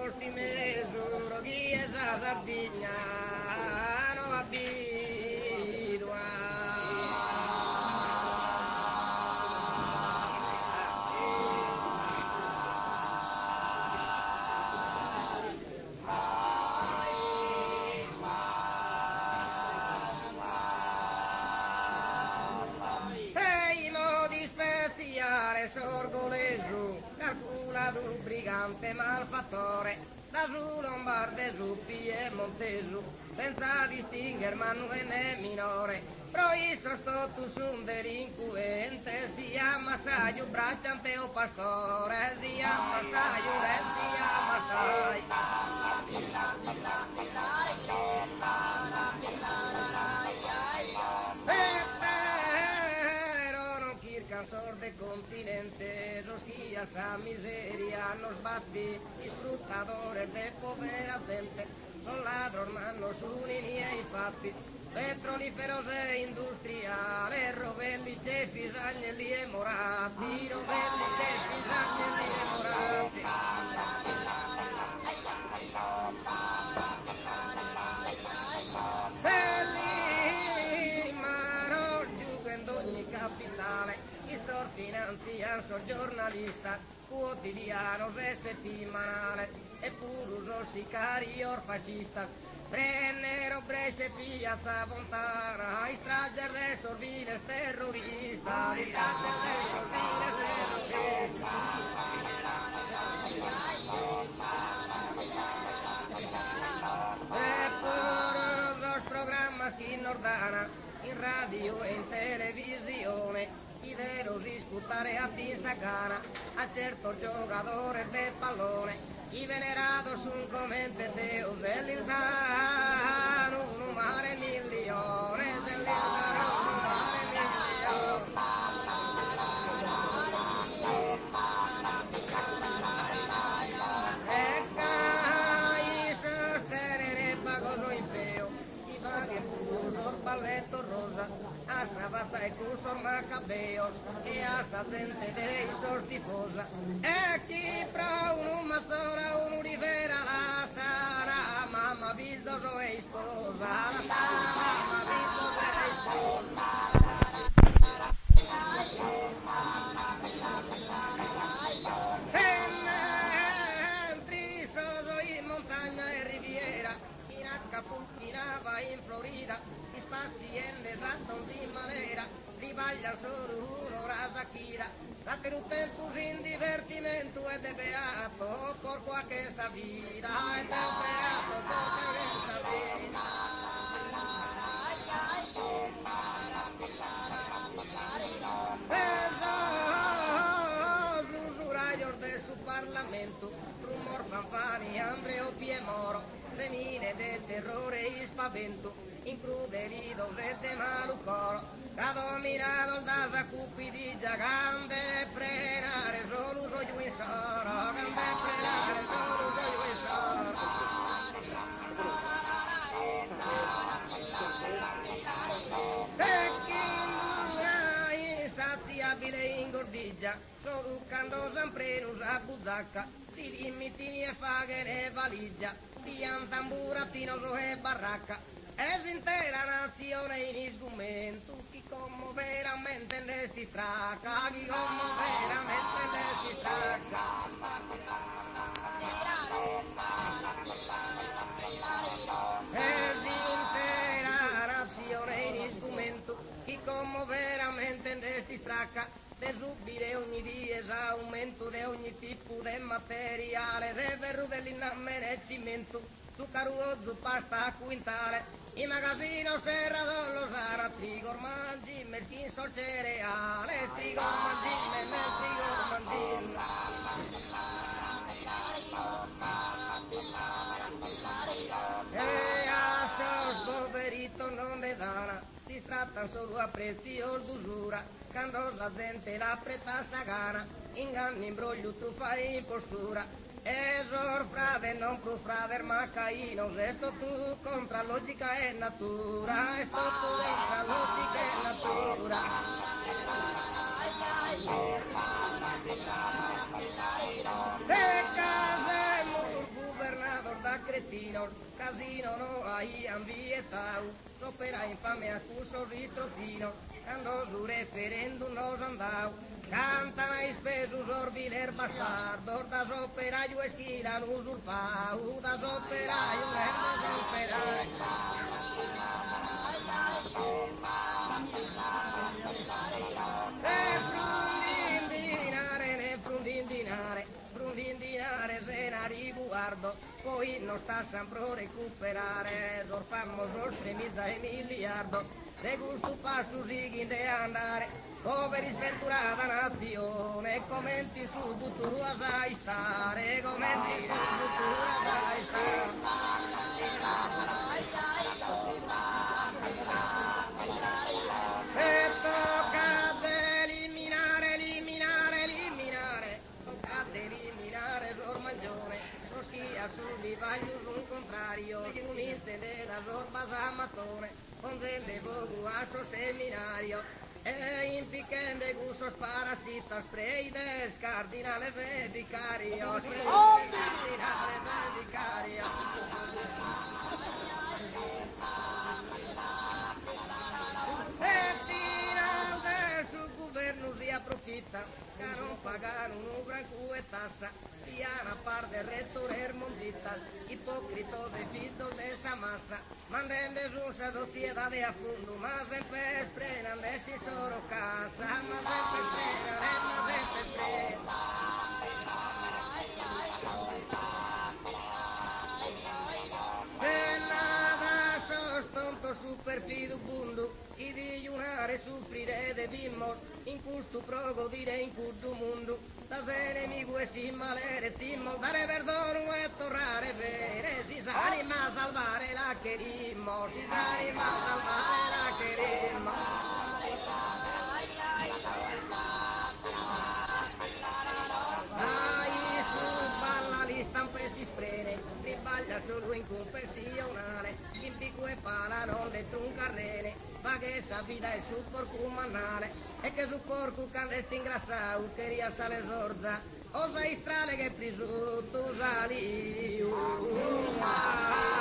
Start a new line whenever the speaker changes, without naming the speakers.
costi mesuro, chi è sa Sardegna, non speziare sorgo lesu, calcula d'un brigante malfattore, da su Lombarde, su e Montesu, senza distinguere manuele né minore. Tu sun delinquente, si ammassaio bracciante o pastore, si ammassaio e si ammassai. Non circan sorde continente, rosquillas a miseria nos batti, sfruttadores de povera gente, son ladros ma non sono i miei fatti. Petroliferos e industriale, rovelli, cefi, agnelli e morati, rovelli, capitale, i sor finanziano, sor giornalista, quotidiano e settimanale, e uso sicario fascista. Prennero Brescia piazza Fontana, i stragger de sorviles terrorista, i stragger de sorviles terrorista. E pure los programas que Nordana, in radio e in televisione, disputare a Tinsacana, a certo giocatore de pallone, i venerados un comente Deus, dell'Ilzano, un mare milione, macabeos, e a gente dei sos tifosa. E chi pro un mazzora, un rivera la sara, mamma visto e sposa, la sara, mamma visto e ribaglia solo uno rasachira, la tenuta in divertimento ed è beato, por qualche sa vita, ed è beato, por qualche sa vita. Semine de terrore y spavento, incruderidos e de malucoro, da dominados das acupidigia, grande frenare, solo uso io in soro, grande frenare, solo uso io in soro. E chi non insaziabile ingordiggia, soruccando sempre a buzacca, si limitini e faghere valigia, pianta burattino su e baracca, es intera nazione in sgomento, chi come veramente ne si stracca, chi come veramente ne si stracca. Es intera nazione in sgomento, chi come veramente ne si stracca, de subire ogni disaumento di ogni tipo di materiale, de ferro dell'inammerecimento, zucchero, pasta a quintale, i magazzino serra lo sarà, tigor mangi, meschin sol cereale, tigor mangi, meschin tigor dana, si tratta solo a prezzi d'usura, quando la gente la preta sa gana, inganni, imbroglio, truffa e impostura. Esor frade, non pro frader, ma caino, esto tu contra logica e natura, esto tu vecinos, casino no hay ambientado, sopera infame acusos y trocinos, cando su referéndum nos han dado. Cantan a espesos orbiler bastardos, das operaiu esquilan usurpau, das operaiu rendas operaiu. E frundindinare, frundindinare, frundindinare se na riguardo, poi non sta sempre a recuperare, dor famoso stremizza e miliardo, de gusto passo sighi de andare, poveri sventurata nazione, commenti su futuro sai stare, commenti su futuro sai stare. vende bogu a su seminario e impiquen de parasitas, preides, cardinales de vicarios, cardinales de vicarios. El de su gobierno no pagan un gran y a la par de monditas, hipócritos de de esa masa. Mantende giunsa sociedade a fundo Mas sempre esprena, nesi solo casa Mas sempre esprena, eh, mas sempre esprena Nada sos tonto, superfido, bundo I digiunare soffrire de bimmos In custo progo dire in custo mundo Da se nemico e si malere timmo Dare perdono e tornare bene. Si sa anima salvare la cherimmo Si sa anima salvare la cherimmo solo in confessionale In pico e pala non le truncarrene Ma che sa vita è su porco manale E che su porco candesti ingrassau Che riassa le sorza Osa istrale che prisutto sali uh, uh, ah.